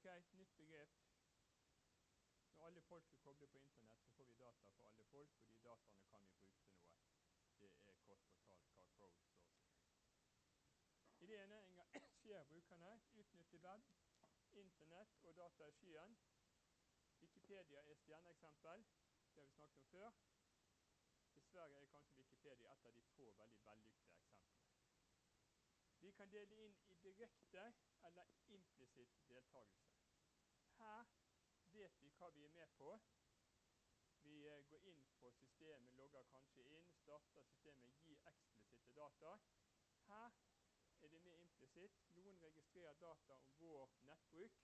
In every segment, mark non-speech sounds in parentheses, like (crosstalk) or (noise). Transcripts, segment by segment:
Ok, nytt begrep. Når alle folk er koblet på Internett, så får vi data for alle folk, og de dataene kan vi bruke til noe. Det er kort fortalt hva crowd står for. Ideen er å engasjere (coughs) brukerne, utnytte web, Internett og data i skyen. Wikipedia er stjerneeksempel. Det har vi snakket om før. Dessverre er kanskje Wikipedia et av de få veldig vellykkede eksemplene. Vi kan dele inn i direkte eller implisitt deltakelse. Her vet vi hva vi er med på. Vi eh, går inn på systemet, logger kanskje inn, starter systemet, gir eksplisitte data. Her er det mer implisitt. Noen registrerer data om vår nettbruk,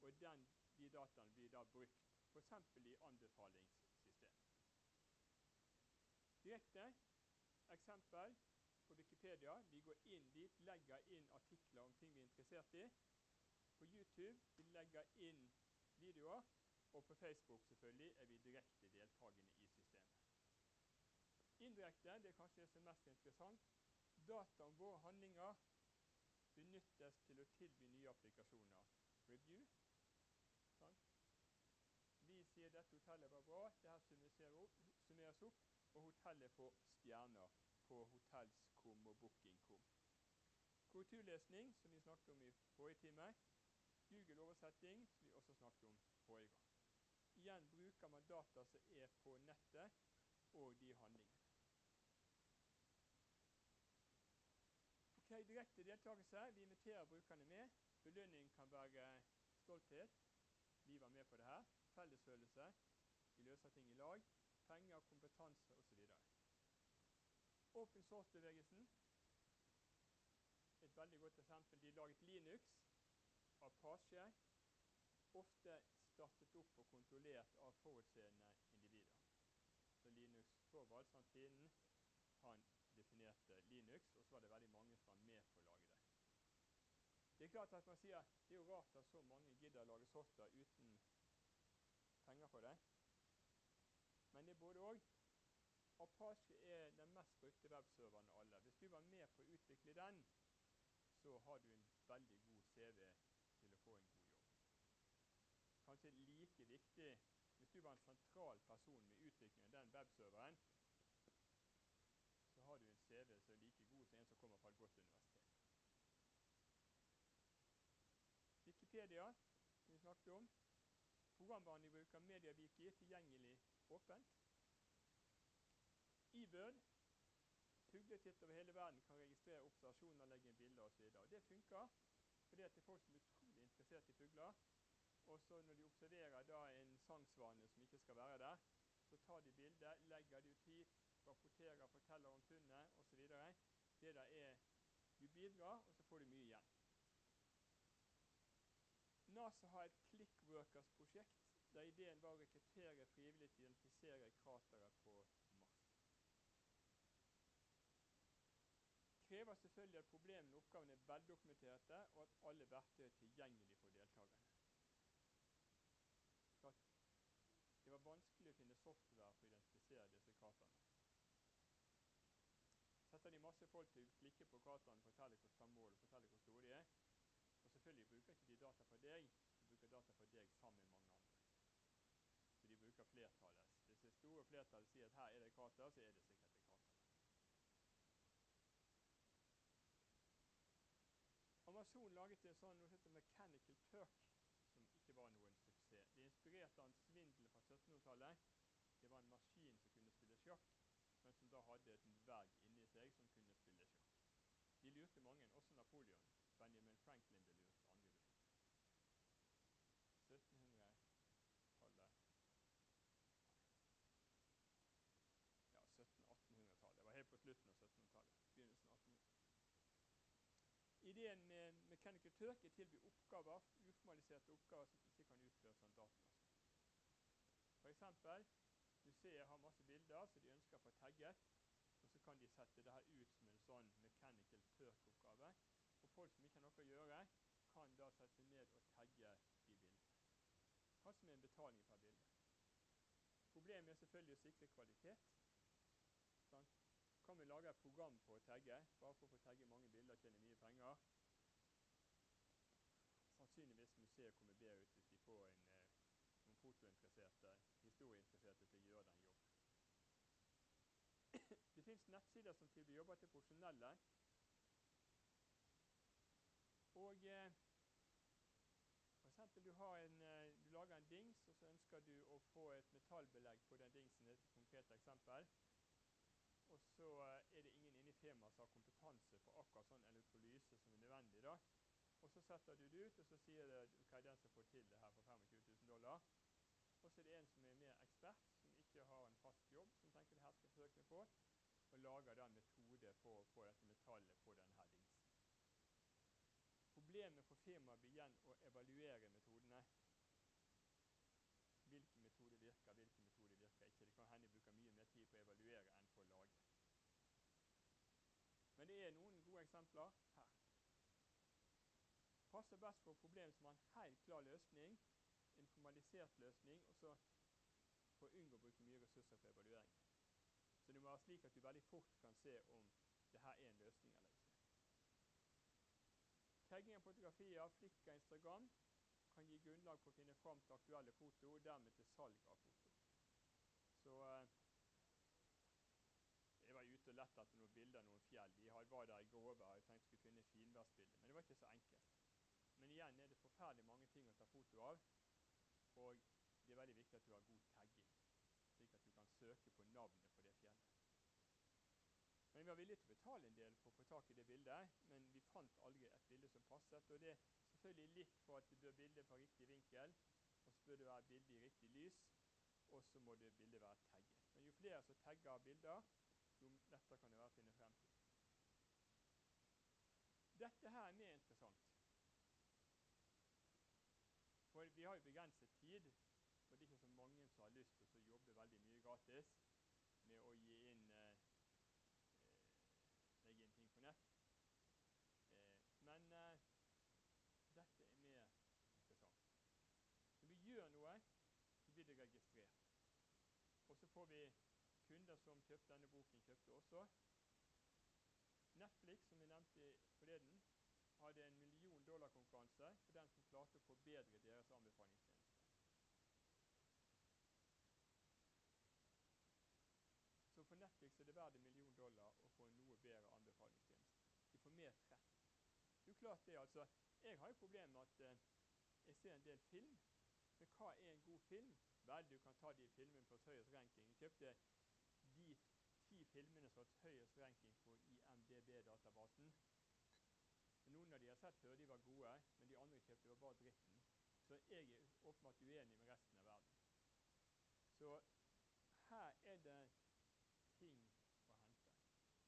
og den, de dataene blir da brukt f.eks. i anbefalingssystem. Direkte eksempel på Wikipedia. Vi går inn dit, legger inn artikler om ting vi er interessert i. På YouTube vi legger inn videoer, og på Facebook selvfølgelig er vi direkte deltakende i systemet. Indirekte, det er kanskje det som er mest interessant, data om våre handlinger benyttes til å tilby nye applikasjoner. Review. Sånn. Vi sier dette hotellet var bra, det her summeres opp, og hotellet får stjerner på hotels.com og booking.com. Korrekturlesning, som vi snakket om i forrige time. Google-oversetting, som vi også snakket om forrige gang. Igjen bruker man data som er på nettet, og de handlingene. Ok, Direkte deltakelse. Vi inviterer brukerne med. Belønning kan være stolthet. Vi var med på det her. Fellesfølelse. Vi løser ting i lag. Penger, kompetanse osv. Open source-bevegelsen. Et veldig godt eksempel. De laget Linux, Apache. Ofte startet opp og kontrollert av forutseende individer. Så Linux Torvalds, han han definerte Linux, og så var det veldig mange som var med på å lage det. Det er klart at man sier det er jo rart at så mange gidder å lage software uten penger for det. Men det er både òg. Apache er den mest brukte webserveren av alle. Hvis du var med på å utvikle den, så har du en veldig god CV til å få en god jobb. Kanskje like viktig hvis du var en sentral person med utviklingen av den webserveren, så har du en CV som er like god som en som kommer fra et godt universitet. Wikipedia, som vi snakket om. Programvaren de bruker, MediaWiki, tilgjengelig åpent. eBird, fugletitt over hele verden kan registrere observasjoner, legge inn bilder osv. Det funker fordi at det er folk som er utrolig interessert i fugler. Og så når de observerer da en sangsvane som ikke skal være der, så tar de bilde, legger det ut hit, rapporterer, forteller om funnet osv. Det der er Du bidrar, og så får du mye igjen. NASA har et Clickworkers-prosjekt der ideen var å rekruttere frivillig til å identifisere krateret på Mars. krever selvfølgelig at problemene og oppgavene er veldokumenterte, og at alle verktøy er tilgjengelige for Var vanskelig å finne software for å identifisere disse kraterne. Setter de masse folk til å klikke på kraterne, fortelle hva mål, fortelle hvor store de er. Og selvfølgelig bruker ikke de data for deg, de bruker data for deg sammen med mange andre. Så de bruker flertallet. Hvis det store flertallet sier at her er det krater, så er det sikkert et krater. Amazon laget en sånn noe som heter Mechanical Turk, som ikke var noen suksess. De inspirerte inspirert av svindel fra 1700-tallet. Det var en maskin som kunne spille sjakk, men som da hadde et dverg inni seg som kunne spille sjakk. De lurte mange, også Napoleon. Benjamin Franklin ble lurt, ble 1700-tallet Ja, 1700-1800-tallet. Det var helt på slutten av 1700-tallet. Begynnelsen av 1800-tallet. Ideen med Mechanical Turk er å tilby oppgaver, uformaliserte oppgaver som ikke kan utføres av datamaskin. F.eks. museet har masse bilder som de ønsker å få tagget. Og så kan de sette det her ut som en sånn Mechanical Turk-oppgave. Og folk som ikke har noe å gjøre, kan da sette seg ned og tagge de bildene. som er en betaling per bilde. Problemet er selvfølgelig å sikre kvalitet. Sånn kan vi lage et program for å tagge, bare for å få tagge mange bilder og tjene mye penger. Sannsynligvis museet kommer bedre få en, eh, noen fotointeresserte, interessert til å gjøre den jobben. (coughs) Det fins nettsider som tilbyr jobber til profesjonelle. Og eh, f.eks. Du, en, eh, du lager en dings, og så ønsker du å få et metallbelegg på den dingsen. Et konkret eksempel. Og så eh, er det ingen inne i firmaet som har kompetanse på akkurat sånn elektrolyse som er nødvendig. da. Og så setter du det ut, og så sier det ok, den som får til det her for 25 000 dollar. Og så er det en som er ekspert, som ikke har en fast jobb, som tenker det her skal jeg meg på, og lager da en metode på å få dette metallet på denne dingsen. Problemet for firmaet blir igjen å evaluere metodene. Hvilken metode virker, hvilken metode virker ikke. Det kan hende de bruker mye mer tid på å evaluere enn på å lage. Men det er noen gode eksempler her. Passer best for problem som har en helt klar løsning, en formalisert løsning, og så for å unngå å bruke mye ressurser på evaluering. Så det må være slik at du veldig fort kan se om det her er en løsning eller ikke. Tagging av fotografier, Flikker, Instagram kan gi grunnlag for å finne fram til aktuelle foto, og dermed til salg av foto. Så eh, Jeg var ute og lette etter noen bilder av noen fjell. De var der i og jeg tenkte jeg skulle finne finværsbilder, men det var ikke så enkelt. Men igjen er det forferdelig mange ting å ta foto av, og det er veldig viktig at du har god tagging, slik at du kan søke på navnet på det fjellet. Men vi var villige til å betale en del for å få tak i det bildet, men vi fant aldri et bilde som passet. Og det er selvfølgelig litt for at det bør bildet på riktig vinkel, og så bør det være bilde i riktig lys, og så må det bildet være tagget. Men jo flere som tagger bilder, jo lettere kan det være å finne frem til. Dette her er mer interessant. For vi har jo begrenset tid, og det er ikke så mange som har lyst til å jobbe veldig mye gratis med å gi inn eh, legge inn ting på nett. Eh, men eh, dette er mer interessant. Når vi gjør noe, så blir det registrert. Og så får vi kunder som kjøpte denne boken, kjøpte også. Netflix, som vi nevnte forleden, hadde en million dollar-konkurranse for den som klarte å forbedre deres anbefalingstjeneste. Så for Netflix er det verdt en million dollar å få en noe bedre anbefalingstjeneste. De får mer treff. Det er jo klart det, altså. Jeg har jo problemer med at eh, jeg ser en del film. Men hva er en god film? Vel, du kan ta de filmene på høyest ranking. Jeg kjøpte de ti filmene som har høyest ranking på IMDb-databasen. Noen av de har sett før, de var gode, men de andre kjøpte var bare dritten. Så jeg er åpenbart uenig med resten av verden. Så her er det ting å hente.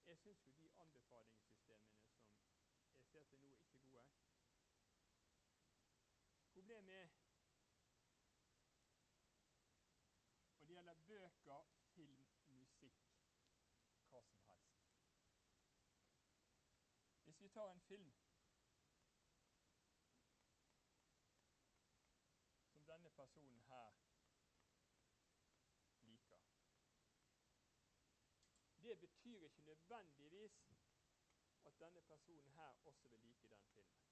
Jeg syns jo de anbefalingssystemene som jeg ser til nå, ikke er gode. Problemet er Og det gjelder bøker, film, musikk, hva som helst. Hvis vi tar en film som denne personen her liker det betyr ikke nødvendigvis at denne personen her også vil like den filmen.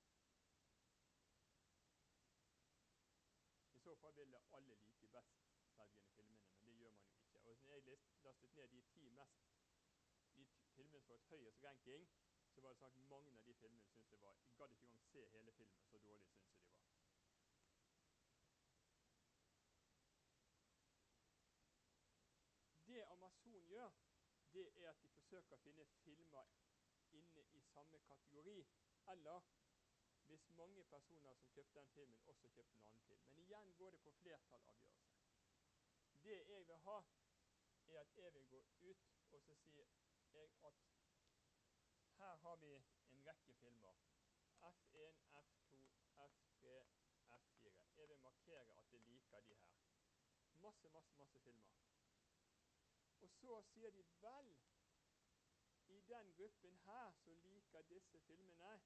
I så fall vil alle like bestselgende filmene, men det gjør man jo Og lastet ned de ti mest de filmene som har høyest ranking, så var det sagt mange av de filmene syntes jeg var Jeg gadd ikke engang se hele filmen, så dårlig syntes jeg de var. Det Amazon gjør, det er at de forsøker å finne filmer inne i samme kategori. Eller hvis mange personer som kjøpte den filmen, også kjøpte en annen film. Men igjen går det på flertallavgjørelse. Det jeg vil ha, er at jeg vil gå ut og så si at her har vi en rekke filmer. F1, F2, F3, F4. Jeg vil markere at jeg liker de her. Masse, masse, masse filmer. Og så sier de vel, i den gruppen her som liker disse filmene,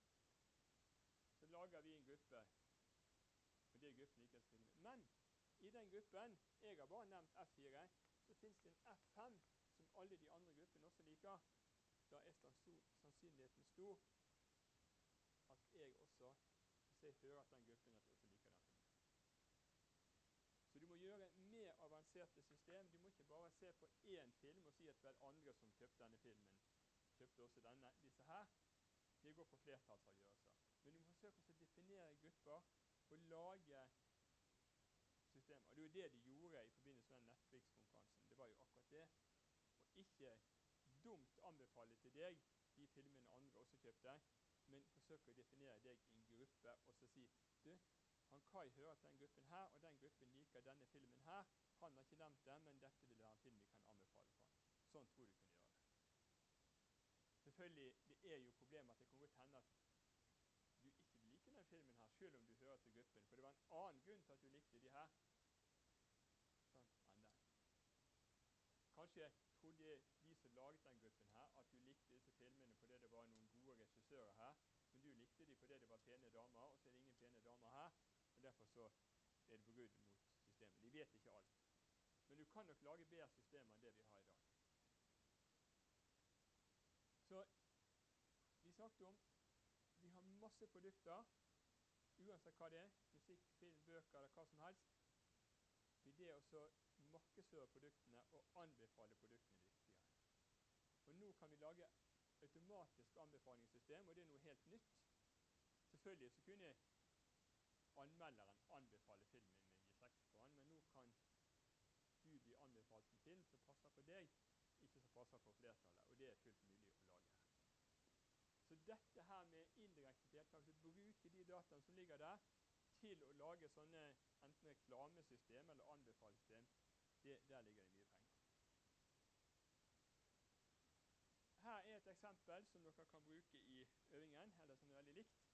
så lager vi en gruppe. Og det er gruppen liker disse filmene. Men i den gruppen Jeg har bare nevnt F4. Fins det en F5 som alle de andre gruppene også liker. Da er sannsynligheten stor at jeg også, hvis jeg hører at den gruppen, at jeg også liker den Så du må gjøre mer avanserte system. Du må ikke bare se på én film og si at er andre som kjøpte denne filmen, kjøpte også denne, disse her. Det går på flertallsavgjørelser. Men du må forsøke å definere grupper og lage systemer. Det er jo det de gjorde i forbindelse med Netflix-konkurransen. Det. Og ikke dumt anbefale til deg de filmene andre også kjøpte, men forsøke å definere deg i en gruppe og så si du, han Kai hører til den gruppen her, og den gruppen liker denne filmen her. Han har ikke nevnt det, men dette vil være en film vi kan anbefale for. Sånn tror du kunne gjøre det. Selvfølgelig, Det er jo problemet at det kan godt hende at du ikke liker denne filmen her, selv om du hører til gruppen. For det var en annen grunn til at du likte de her. Sånn, enn den. Kanskje trodde de som laget den gruppen her, at du likte disse filmene fordi det var noen gode regissører her. Men du likte de fordi det var pene damer, og så er det ingen pene damer her. og Derfor så er det brudd mot systemet. De vet ikke alt. Men du kan nok lage bedre systemer enn det vi har i dag. Så vi snakket om vi har masse produkter, uansett hva det er. Musikk, film, bøker eller hva som helst. Det å markedsføre produktene og anbefale produktene viktigere. Og Nå kan vi lage automatisk anbefalingssystem, og det er noe helt nytt. Selvfølgelig så kunne anmelderen anbefale filmen min i sektoren, men nå kan du bli anbefalt en film som passer på deg, ikke som passer på flertallet. Og det er fullt mulig å lage. Så dette her med indirekte deltakelse, bruke de dataene som ligger der, til å lage sånne enten reklamesystem eller anbefalingssystem, der ligger det mye penger. Her er et eksempel som dere kan bruke i øvingen, eller som er veldig likt.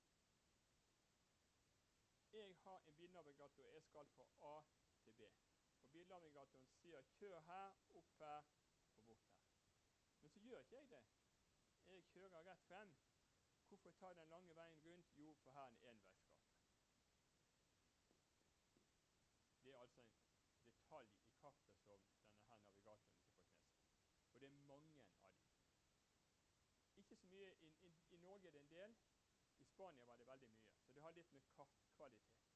Jeg har en bilnavigator jeg skal fra A til B. Og Bilnavigatoren sier 'kjør her, opp her og bort her'. Men så gjør ikke jeg det. Jeg kjører rett frem. Hvorfor ta den lange veien rundt? Jo, for her er en enveisgate. Det er altså en detalj i kartet som denne her navigatoren ikke fått med seg. Og det er mange av dem. Ikke så mye i, i, i, Norge er det en del. I Spania var det veldig mye. Så det har litt med kartkvalitet.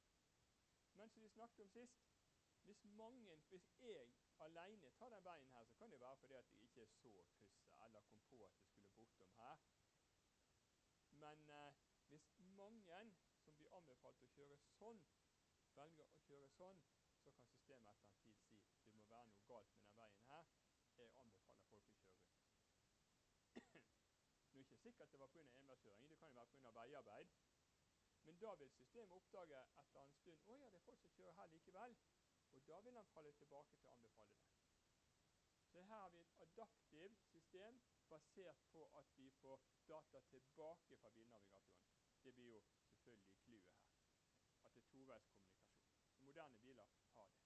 Men som vi snakket om sist, hvis, mange, hvis jeg alene tar den veien her, så kan det være fordi at jeg ikke så krysset, eller kom på at jeg skulle bortom her. Men eh, hvis mange som blir anbefalt å kjøre sånn, velger å kjøre sånn, så kan systemet etter en tid si det må være noe galt med den veien her. Jeg anbefaler folk å kjøre rundt. Nå er det ikke sikkert det var pga. enveiskjøring, det kan jo være pga. veiarbeid. Men da vil systemet oppdage etter en stund å ja, det er folk som kjører her likevel. Og da vil han falle tilbake til å anbefale det. Så her har vi et adaptivt system basert på at vi får data tilbake fra bilnavigatoren. Det blir jo selvfølgelig clouet her. At det er toveiskommunikasjon. Moderne biler har det.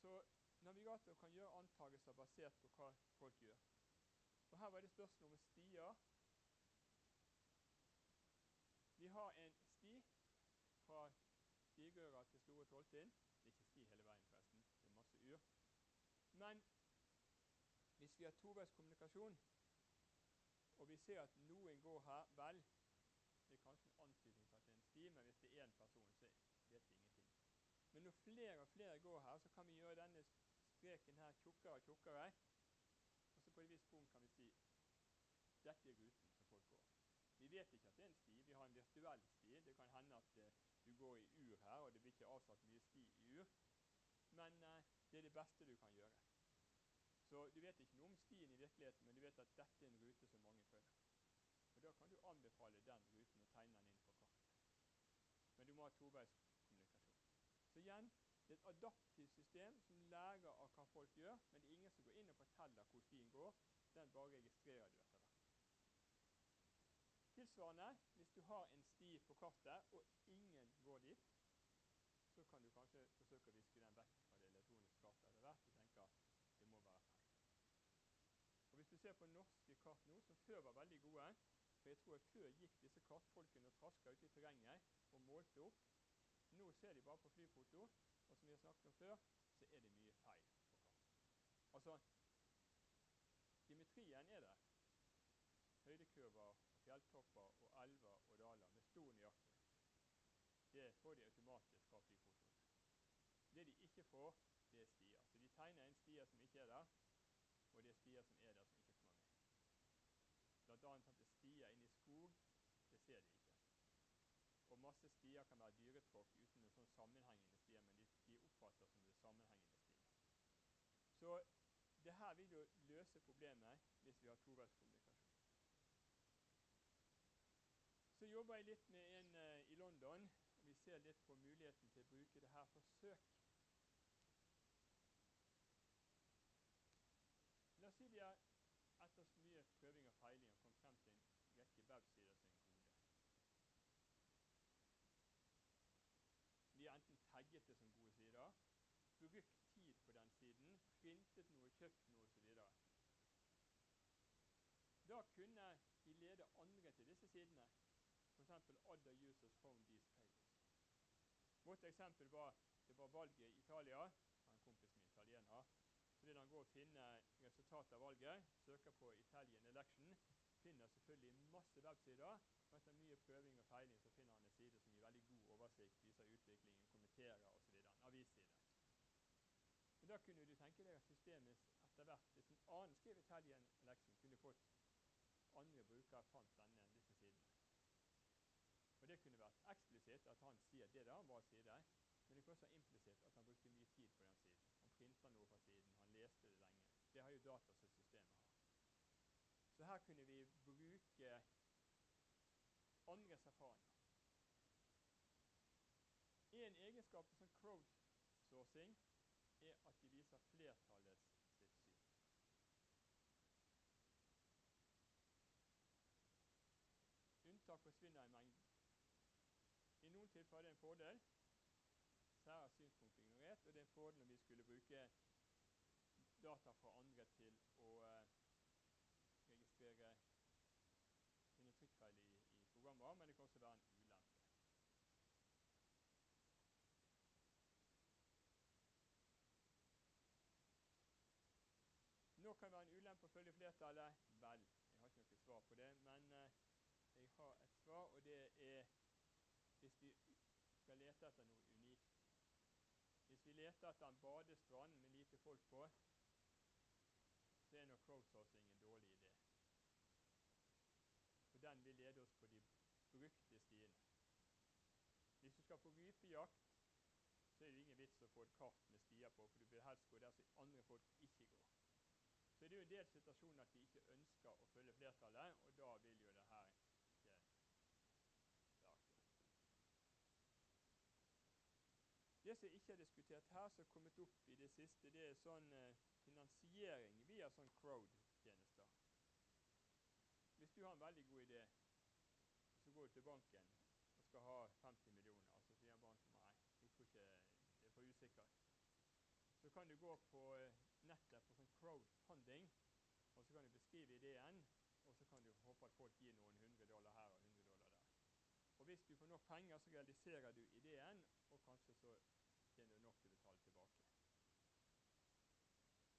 Så navigator kan gjøre antakelser basert på hva folk gjør. Og Her var det spørsmål om stier. Vi har en sti fra Stigøra til Store Toltin. Det er ikke sti hele veien, forresten. Det er masse ur. Men hvis vi har toveiskommunikasjon, og vi ser at noen går her, vel, det er kanskje en antydning til at det er en sti, men hvis det er én person, så vet vi ingenting. Men når flere og flere går her, så kan vi gjøre denne streken her tjukkere og tjukkere. Og så på et visst punkt kan vi dette er ruten som folk går. Vi vet ikke at det er en sti, vi har en virtuell sti. Det kan hende at uh, du går i ur her, og det blir ikke avsatt mye sti i ur. Men uh, det er det beste du kan gjøre. Så du vet ikke noe om stien i virkeligheten, men du vet at dette er en rute som mange følger. Og Da kan du anbefale den ruten og tegne den inn på kartet. Men du må ha toveiskommunikasjon. Så igjen, det er et adaptivt system som lærer av hva folk gjør, men det er ingen som går inn og forteller hvor stien går. Den bare registrerer du. Tilsvarende, hvis du har en sti på kartet, og ingen går dit, så kan du kanskje forsøke å viske den vekk fra det elektroniske kartet etter hvert og tenke at det må være feil. Og Hvis du ser på norske kart nå, som før var veldig gode For jeg tror at før gikk disse kartfolkene og traska ute i terrenget og målte opp. Nå ser de bare på flyfoto, og som vi har snakket om før, så er det mye feil på kartet. Altså, dimetrien er der. Høydekurver, fjelltopper og elver og daler med stor nøyaktighet. Det får de automatisk fra flyfotoen. Det de ikke får, det er stier. Så de tegner en stier som ikke er der, og det er stier som er der, som ikke kommer med. Blant annet at det er stier inn i skog, det ser de ikke. Og masse stier kan være dyretråkk uten en sånn sammenhengende stier, men de, de oppfatter som det sammenhengende stier. Så det her vil jo løse problemet hvis vi har toveiskommunikasjon. Så jobber jeg litt med en uh, i London, vi ser litt på muligheten til å bruke det her for søk. La oss si vi har etter så mye prøving og feiling og kommet frem til en rekke websider som er gode. Vi har enten tagget det som gode sider, brukt tid på den siden, printet noe, kjøpt noe osv. Da kunne vi lede andre til disse sidene. F.eks. other users found these pages. Vårt eksempel var det var valget i Italia. En kompis min italiener. Så vil han gå og finne resultatet av valget, søker på 'Italian election', finner selvfølgelig masse websider. Og etter mye prøving og feiling så finner han en side som gir veldig god oversikt, viser utviklingen, kommenterer osv. En avisside. Men da kunne du tenke deg at systemet etter hvert, hvis en annen skrev 'Italian election', kunne fått andre brukere fant denne, disse sidene. Og Det kunne vært eksplisitt at han sier det der var side, men det kunne også være implisitt at han brukte mye tid på den siden. Han printa noe fra siden, han leste det lenge. Det har jo data som systemet har. Så her kunne vi bruke andres erfaringer. En egenskap som crowdsourcing er at de viser flertallets I hadde en fordel. Sære synspunkt ignorert, og det er en fordel når vi skulle bruke data fra andre til å uh, registrere finne trykkfeil i, i programmer, men det kan også være en ulempe. Nå kan det være en ulempe å følge flertallet. Vel, jeg har ikke noe svar på det, men uh, jeg har et svar, og det er skal lete etter noe unikt. Hvis vi leter etter en badestrand med lite folk på, så er nok crowdsourcing en dårlig idé. For den vil lede oss på de brukte stiene. Hvis du skal på rypejakt, så er det ingen vits å få et kart med stier på, for du vil helst gå der som andre folk ikke går. Så det er jo en del situasjoner at vi ikke ønsker å følge flertallet, og da vil jo det her ikke være aktuelt. Det som ikke er diskutert her, som har kommet opp i det siste, det er sånn eh, finansiering via sånn crowd-tjenester. Hvis du har en veldig god idé, så går du til banken og skal ha 50 millioner, altså så sier banken nei, jeg tror ikke det er for usikkert. Så kan du gå på eh, nettet på sånn crowdfunding, og så kan du beskrive ideen, og så kan du håpe at folk gir noen hundre dollar her og hundre dollar der. Og Hvis du får nok penger, så realiserer du ideen, og kanskje så tjener du nok til å betale tilbake.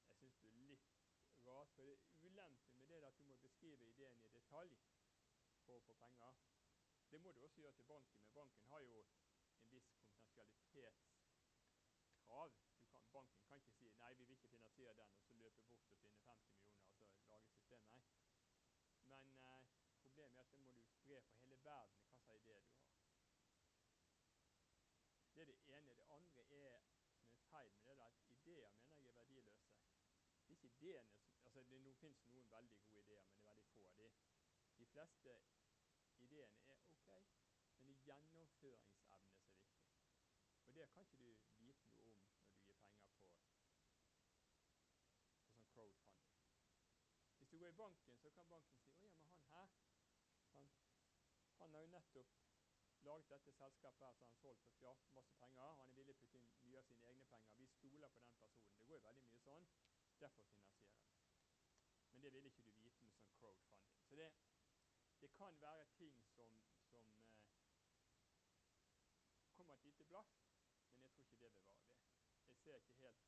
Jeg syns det er litt rart, for det ulempen med det at du må beskrive ideen i detalj for å få penger. Det må du også gjøre til banken, men banken har jo en viss konfidensialitetskrav. Banken kan ikke si 'nei, vi vil ikke finansiere den', og så løpe bort og finne 50 millioner og så lage systemet. Men eh, Problemet er at det må du spre på hele verden hva slags idé du har. Det er det ene. Det andre er er feil med det at ideer mener jeg er verdiløse. Det er ikke ideene som, altså det no, finnes noen veldig gode ideer, men det er veldig få av de. De fleste ideene er ok, men det er gjennomføringsevne som er viktig. Og det kan ikke du vite noe om når du gir penger på, på sånn crowdfunding. Hvis du går i banken, så kan banken si 'Å ja, men han her han, han har jo nettopp laget dette selskapet her, så han solgt for masse penger. Han er villig til å putte inn mye av sine egne penger. Vi stoler på den personen. Det går jo veldig mye sånn. Derfor finansierer. Men det vil ikke du vite med sånn crowdfunding. Så det, det kan være ting som, som eh, kommer et lite blaff, men jeg tror ikke det vil være det. Jeg ser ikke helt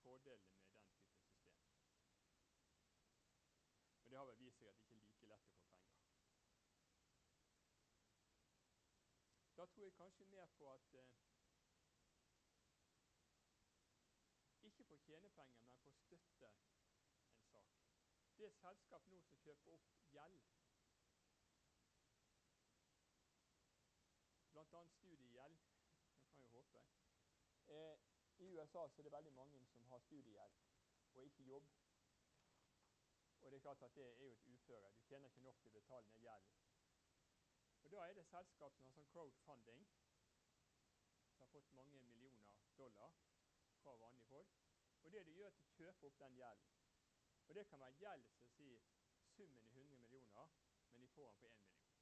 fordelene med den type system. Og det har vel vist seg at det ikke er like lett å få penger. Da tror jeg kanskje mer på at eh, ikke tjene penger, men for å støtte. Det er selskap nå som kjøper opp gjeld. Bl.a. studiegjeld. Det kan jo håpe. Eh, I USA så er det veldig mange som har studiegjeld og ikke jobb. Og det er klart at det er jo et uføre. Du tjener ikke nok til å betale ned gjelden. Og Da er det selskap som har sånn crowdfunding, som har fått mange millioner dollar fra vanlige folk. Og det de gjør, er at de kjøper opp den gjelden. Og det kan være gjeld som sier summen er 100 millioner, men de får den på 1 million.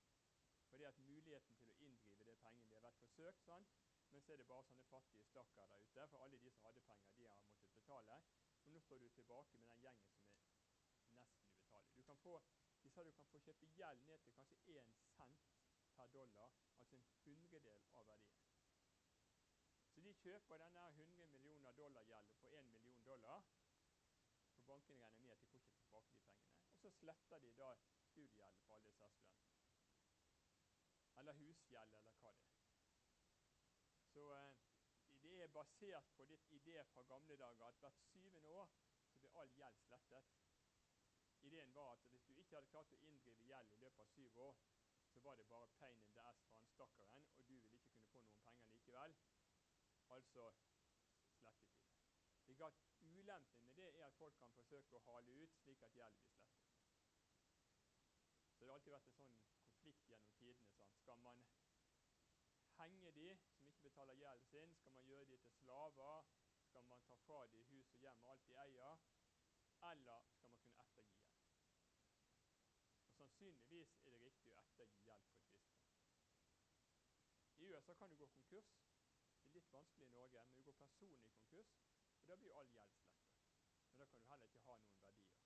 Fordi at muligheten til å inndrive det pengene de har vært forsøkt, sånn, men så er det bare sånne fattige stakkar der ute. For alle de som hadde penger, de har måttet betale. Og nå står du tilbake med den gjengen som er nesten ubetalelig. Du kan få, de sa du kan få kjøpe gjeld ned til kanskje 1 cent per dollar, altså en hundredel av verdien. Så de kjøper denne 100 millioner dollar-gjelden på 1 million dollar. For bankene regner tilbake de pengene. Og så sletter de da studiegjeld for alle disse studentene. Eller husgjeld, eller hva det er. Så eh, det er basert på ditt idé fra gamle dager at hvert syvende år så blir all gjeld slettet. Ideen var at hvis du ikke hadde klart å inndrive gjeld i løpet av syv år, så var det bare pain in the ass for han stakkaren, og du ville ikke kunne få noen penger likevel. Altså slettet de det. Det ga Ulempen folk kan forsøke å hale ut slik at gjeld blir slettet. Så det har alltid vært en sånn konflikt gjennom tidene. Sant? Skal man henge de som ikke betaler gjelden sin? Skal man gjøre de til slaver? Skal man ta fra de hus og hjem og alt de eier? Eller skal man kunne ettergi gjeld? Sannsynligvis er det riktig å ettergi gjeld for kristne. I USA kan du gå konkurs. Det er litt vanskelig i Norge, men du går personlig konkurs, og da blir all gjeld slettet. Men da kan du heller ikke ha noen verdier.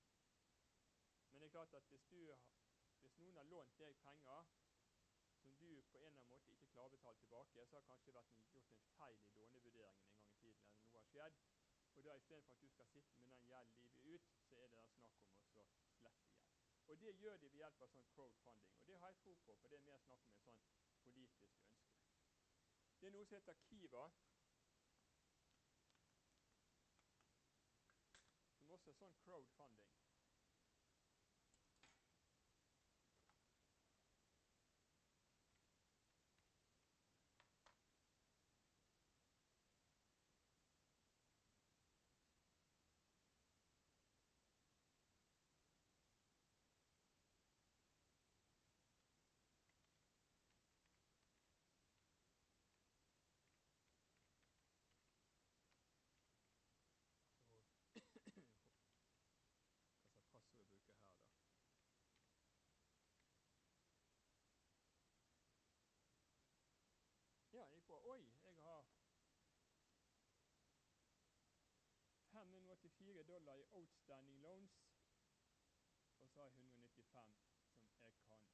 Men det er klart at hvis, du, hvis noen har lånt deg penger som du på en eller annen måte ikke klarer å betale tilbake, så har kanskje vært gjort en feil i lånevurderingen en gang i tiden, eller noe har skjedd. Og da Istedenfor at du skal sitte med den gjelden livet ut, så er det da snakk om å slette gjeld. Og Det gjør de ved hjelp av sånn crowdfunding. Og det har jeg tro på, for det er mer snakk om en sånn politisk ønske. Det er noe som heter Kiva, som også er sånn crowdfunding. passord å bruke her, da. Ja, jeg gikk på Oi, jeg har 584 dollar i outstanding loans. Og så har jeg 195 som jeg kan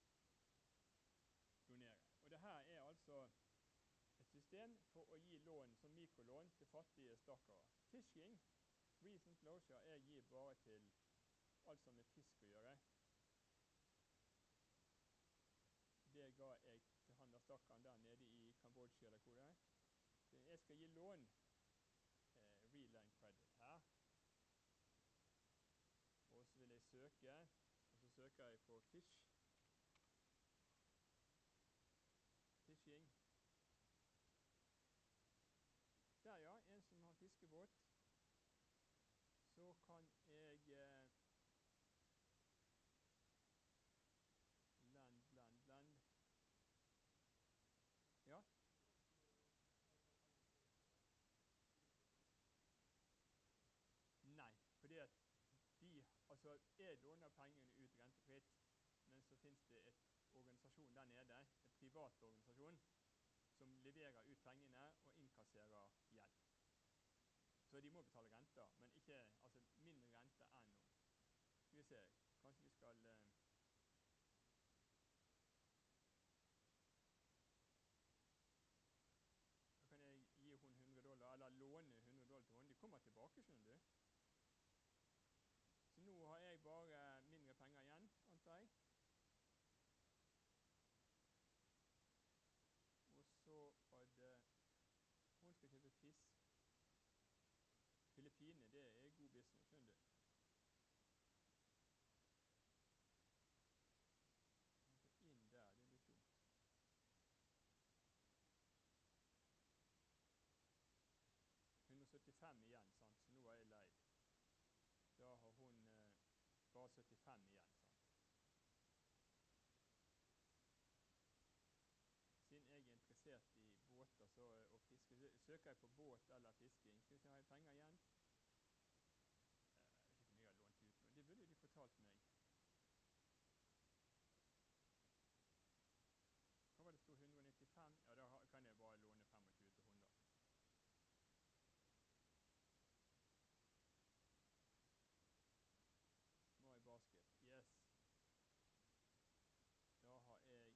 donere. Og det her er altså et system for å gi lån som mikrolån til fattige stakkarer. Fishing, recent closure, jeg gir bare til alt som med fisk å gjøre. Det ga jeg til han der stakkaren der nede eller hvor det er. Jeg skal gi lån. Eh, reline credit her. Og så vil jeg søke, og så søker jeg på fish. Fishing. Der, ja. En som har fiskebåt. Så kan jeg eh, Land, land, land. Ja? Nei, fordi at de er jeg låner pengene ut rentefritt, men så fins det et organisasjon der nede, en privat organisasjon, som leverer ut pengene og innkasserer gjeld. Så de må betale renter, men ikke altså mindre rente enn nå. Skal vi se, kanskje vi skal eh, kan jeg gi hun 100 dollar, eller låne 100 dollar til henne. De kommer tilbake, skjønner du. Så nå har jeg bare mindre penger igjen, antar jeg. Og så var Hun skal kjøpe fisk. Filippinene det er da har hun eh, bare 75 igjen. sant? Siden jeg er interessert i båter så, og fiske, søker jeg på båt eller fisking. Hvis jeg har penger igjen? Eh, jeg vet ikke hvor mye jeg har lånt ut nå. Det burde de fortalt meg. Hva var det sto 195? Ja, da kan jeg bare låne 25 til 100. My basket. Yes. Da har jeg lånt ut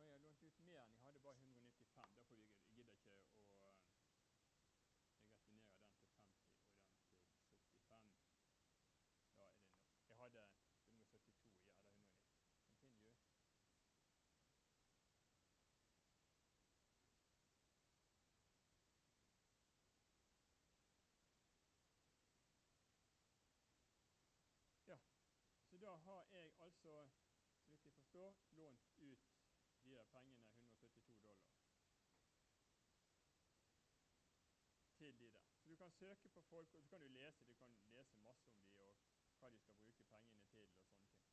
Og jeg har lånt ut mer enn jeg hadde, bare 195. Da får vi, jeg gidder ikke å Jeg returnerer den til 50 og den til 75. Da er det nok. Jeg hadde 172 i, eller 190. Continue. Ja, så da har jeg altså, så vidt jeg forstår, lånt ut de der pengene, 172 dollar, til de der. Så du kan søke på folk, og så kan du lese, du kan lese masse om de og hva de skal bruke pengene til og sånne ting.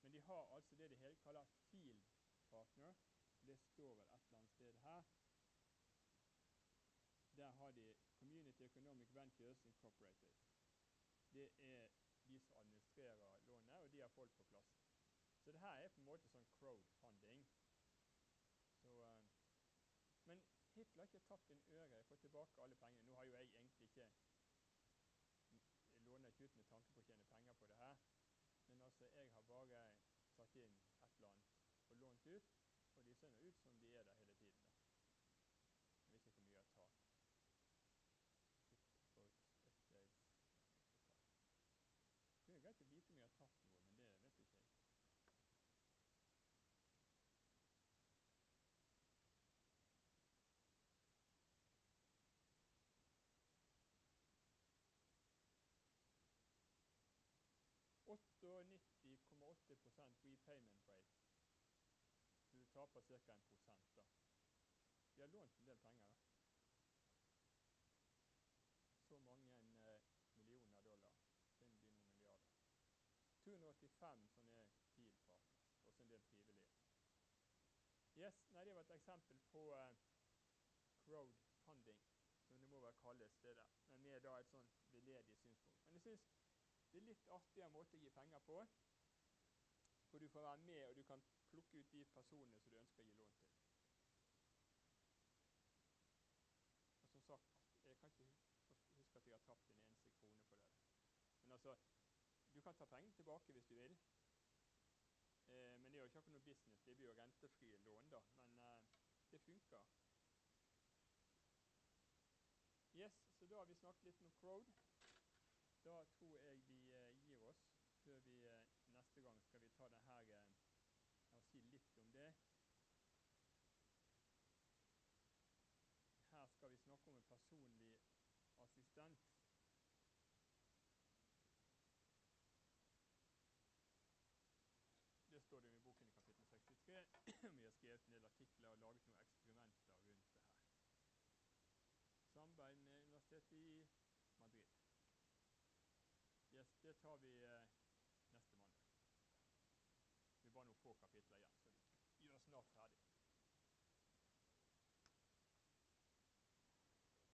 Men de har altså det de hele kaller field partner. Det står vel et eller annet sted her. Der har de Community Economic Ventures Incorporated. Det er de som administrerer lånet, og de har folk på plass. Så det her er på en måte sånn crowdfunding. Så, uh, men Hitler har ikke tapt en øre. Får tilbake alle pengene. Nå har jo jeg egentlig ikke lånet ikke ut med tanke på å tjene penger på det her. Men altså, jeg har bare satt inn et eller annet og lånt ut, og de ser ut som de er der hele tiden. da. Jeg vet ikke hvor mye jeg har tatt. Updates Det er greit å vite om jeg har tatt noe, men det vet ikke jeg. 98,8% repayment rate. Du taper ca. 1 da. De har lånt en del penger. Så mange eh, millioner dollar. Det blir noen milliarder. 285 sånne field-partners, også en del frivillige. Yes, nei, Det var et eksempel på eh, crowdfunding, som det må vel kalles det der. Men med da et sånt veldedig synspunkt. Men jeg synes det er litt artigere måte å gi penger på. For du får være med, og du kan plukke ut de personene som du ønsker å gi lån til. Og som sagt, jeg kan ikke huske at jeg har tapt en eneste krone på det. Men altså, du kan ta pengene tilbake hvis du vil. Eh, men det er jo ikke noe business. Det blir jo rentefrie lån, da. Men eh, det funker. Yes, så da har vi snakket litt om crowd. Da tror jeg vi eh, gir oss. Før vi eh, neste gang skal vi ta det her eh, og si litt om det. Her skal vi snakke om en personlig assistent. Det står det i boken i kapittel 63. (clears throat) Vi har skrevet en del artikler og laget noen eksperimenter rundt det her. Samarbeid med Universitetet i Madrid. Yes, det tar vi eh, neste mandag. Vi bare noen få kapitler igjen, så vi gjør snart ferdig.